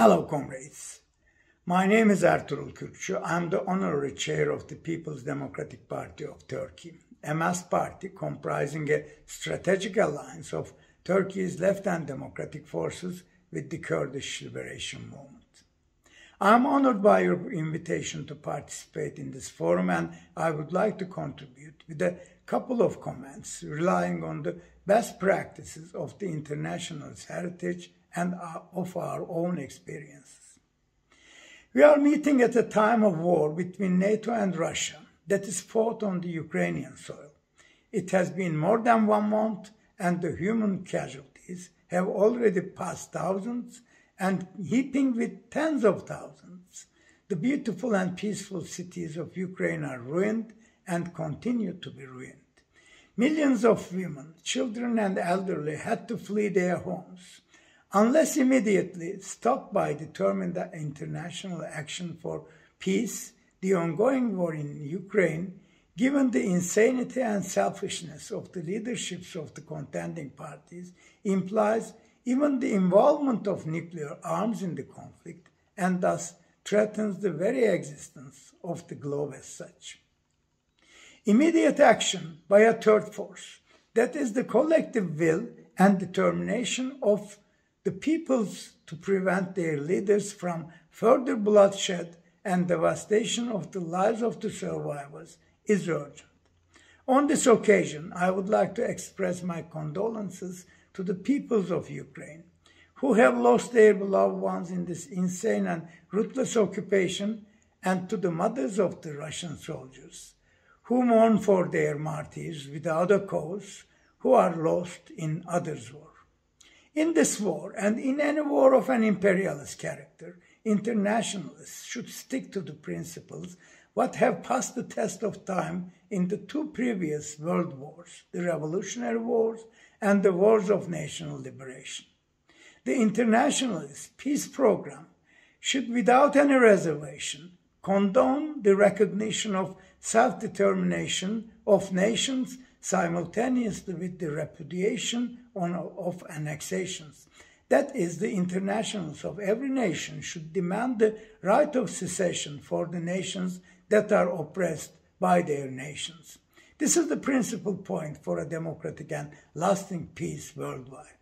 Hello, comrades. My name is Ertuğrul Kürkçü. I'm the honorary chair of the People's Democratic Party of Turkey, a mass party comprising a strategic alliance of Turkey's left-hand democratic forces with the Kurdish Liberation Movement. I'm honored by your invitation to participate in this forum and I would like to contribute with a couple of comments relying on the best practices of the international's heritage and uh, of our own experiences. We are meeting at a time of war between NATO and Russia that is fought on the Ukrainian soil. It has been more than one month and the human casualties have already passed thousands and heaping with tens of thousands. The beautiful and peaceful cities of Ukraine are ruined and continue to be ruined. Millions of women, children, and elderly had to flee their homes unless immediately stopped by determined international action for peace, the ongoing war in Ukraine, given the insanity and selfishness of the leaderships of the contending parties, implies even the involvement of nuclear arms in the conflict and thus threatens the very existence of the globe as such. Immediate action by a third force, that is the collective will and determination of the peoples to prevent their leaders from further bloodshed and devastation of the lives of the survivors is urgent. On this occasion, I would like to express my condolences to the peoples of Ukraine who have lost their beloved ones in this insane and ruthless occupation and to the mothers of the Russian soldiers who mourn for their martyrs without a cause who are lost in others' war. In this war, and in any war of an imperialist character, internationalists should stick to the principles what have passed the test of time in the two previous world wars, the Revolutionary Wars and the Wars of National Liberation. The internationalist peace program should, without any reservation, condone the recognition of self-determination of nations simultaneously with the repudiation on, of annexations. That is, the internationals of every nation should demand the right of secession for the nations that are oppressed by their nations. This is the principal point for a democratic and lasting peace worldwide.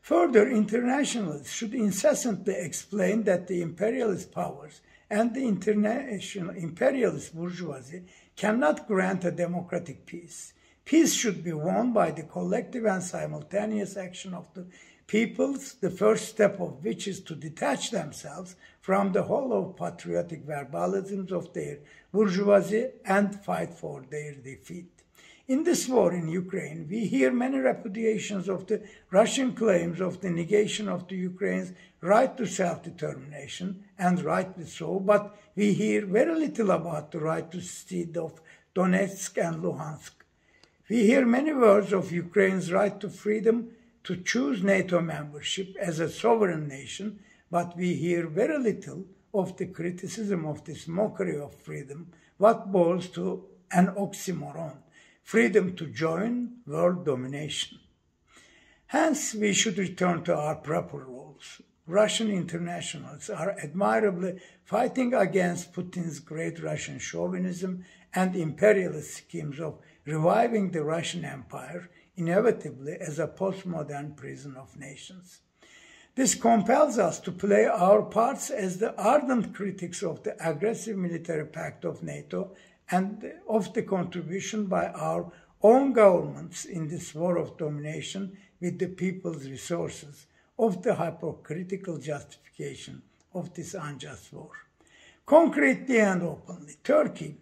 Further, internationalists should incessantly explain that the imperialist powers and the international imperialist bourgeoisie cannot grant a democratic peace. Peace should be won by the collective and simultaneous action of the peoples, the first step of which is to detach themselves from the hollow patriotic verbalisms of their bourgeoisie and fight for their defeat. In this war in Ukraine, we hear many repudiations of the Russian claims of the negation of the Ukraine's right to self-determination, and rightly so, but we hear very little about the right to secede of Donetsk and Luhansk we hear many words of Ukraine's right to freedom to choose NATO membership as a sovereign nation, but we hear very little of the criticism of this mockery of freedom, what boils to an oxymoron freedom to join world domination. Hence, we should return to our proper roles. Russian internationals are admirably fighting against Putin's great Russian chauvinism and imperialist schemes of reviving the Russian Empire inevitably as a postmodern prison of nations. This compels us to play our parts as the ardent critics of the aggressive military pact of NATO and of the contribution by our own governments in this war of domination with the people's resources, of the hypocritical justification of this unjust war. Concretely and openly, Turkey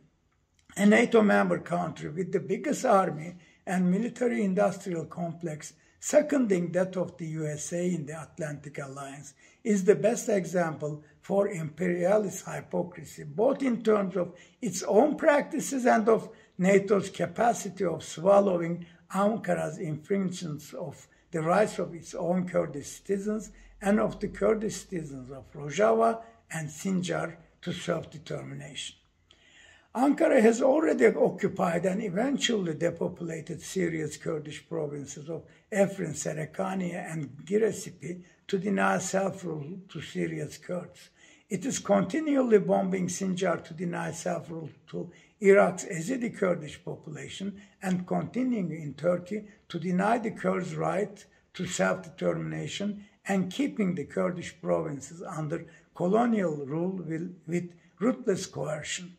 a NATO member country with the biggest army and military industrial complex, seconding that of the USA in the Atlantic Alliance, is the best example for imperialist hypocrisy, both in terms of its own practices and of NATO's capacity of swallowing Ankara's infringements of the rights of its own Kurdish citizens and of the Kurdish citizens of Rojava and Sinjar to self-determination. Ankara has already occupied and eventually depopulated Syria's Kurdish provinces of Afrin, Serekania, and Girê Spî to deny self-rule to Syria's Kurds. It is continually bombing Sinjar to deny self-rule to Iraq's Yazidi Kurdish population and continuing in Turkey to deny the Kurds' right to self-determination and keeping the Kurdish provinces under colonial rule with ruthless coercion.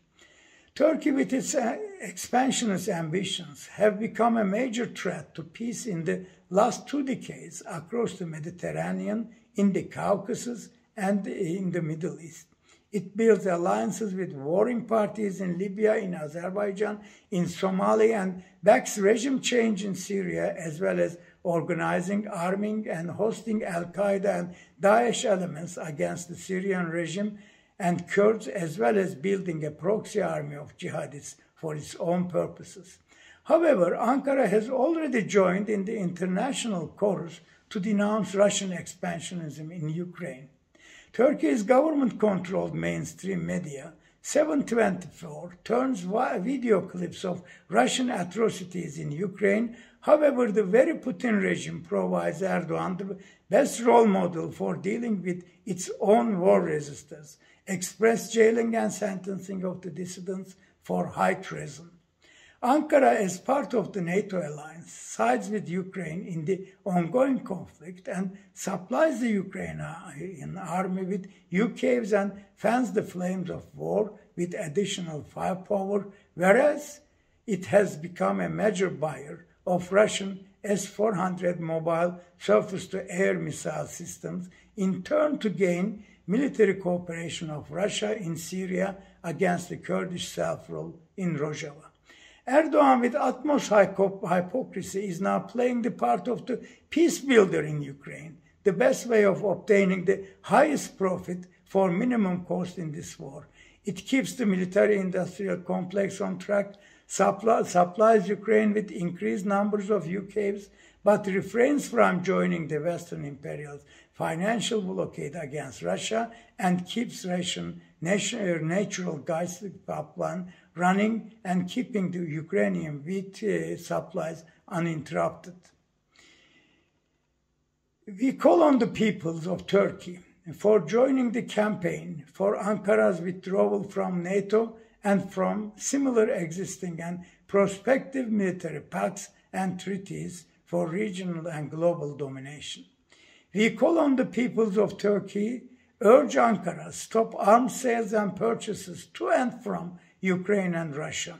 Turkey, with its uh, expansionist ambitions, have become a major threat to peace in the last two decades across the Mediterranean, in the Caucasus, and in the Middle East. It builds alliances with warring parties in Libya, in Azerbaijan, in Somalia, and backs regime change in Syria, as well as organizing, arming, and hosting Al Qaeda and Daesh elements against the Syrian regime and Kurds, as well as building a proxy army of jihadists for its own purposes. However, Ankara has already joined in the international chorus to denounce Russian expansionism in Ukraine. Turkey's government controlled mainstream media 724 turns video clips of Russian atrocities in Ukraine. However, the very Putin regime provides Erdogan the best role model for dealing with its own war resistors, express jailing and sentencing of the dissidents for high treason. Ankara, as part of the NATO alliance, sides with Ukraine in the ongoing conflict and supplies the Ukrainian army with UCAVs and fans the flames of war with additional firepower, whereas it has become a major buyer of Russian S-400 mobile surface-to-air missile systems, in turn to gain military cooperation of Russia in Syria against the Kurdish self-rule in Rojava. Erdogan, with utmost hypocrisy, is now playing the part of the peace builder in Ukraine, the best way of obtaining the highest profit for minimum cost in this war. It keeps the military industrial complex on track, supply, supplies Ukraine with increased numbers of UCAVs, but refrains from joining the Western imperials' financial blockade against Russia and keeps Russian natural gas pipeline running and keeping the Ukrainian wheat uh, supplies uninterrupted. We call on the peoples of Turkey for joining the campaign for Ankara's withdrawal from NATO and from similar existing and prospective military pacts and treaties for regional and global domination. We call on the peoples of Turkey, urge Ankara stop arms sales and purchases to and from Ukraine and Russia.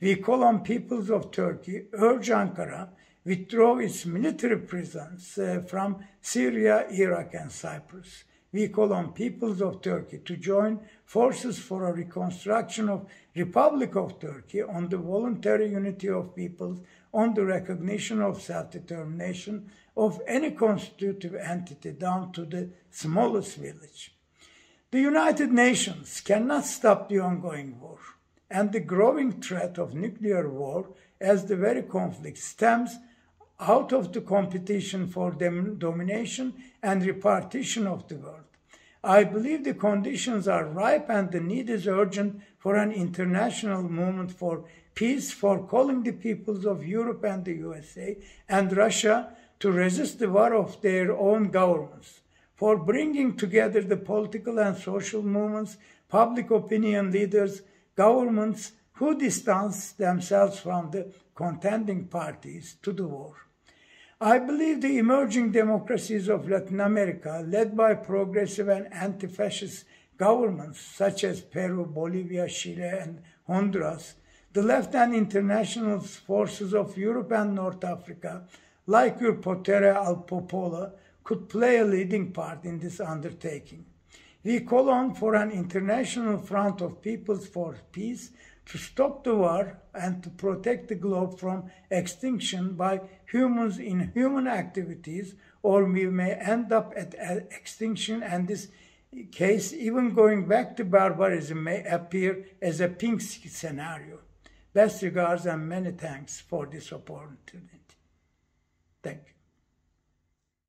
We call on peoples of Turkey, urge Ankara, withdraw its military presence uh, from Syria, Iraq, and Cyprus. We call on peoples of Turkey to join forces for a reconstruction of Republic of Turkey on the voluntary unity of peoples, on the recognition of self-determination of any constitutive entity down to the smallest village. The United Nations cannot stop the ongoing war and the growing threat of nuclear war as the very conflict stems out of the competition for domination and repartition of the world. I believe the conditions are ripe and the need is urgent for an international movement for peace, for calling the peoples of Europe and the USA and Russia to resist the war of their own governments, for bringing together the political and social movements, public opinion leaders, governments who distance themselves from the contending parties to the war. I believe the emerging democracies of Latin America, led by progressive and anti-fascist governments such as Peru, Bolivia, Chile, and Honduras, the left and international forces of Europe and North Africa, like your Potere al Popolo, could play a leading part in this undertaking. We call on for an international front of peoples for peace to stop the war and to protect the globe from extinction by humans in human activities, or we may end up at extinction and this case, even going back to barbarism, may appear as a pink scenario. Best regards and many thanks for this opportunity. Thank you.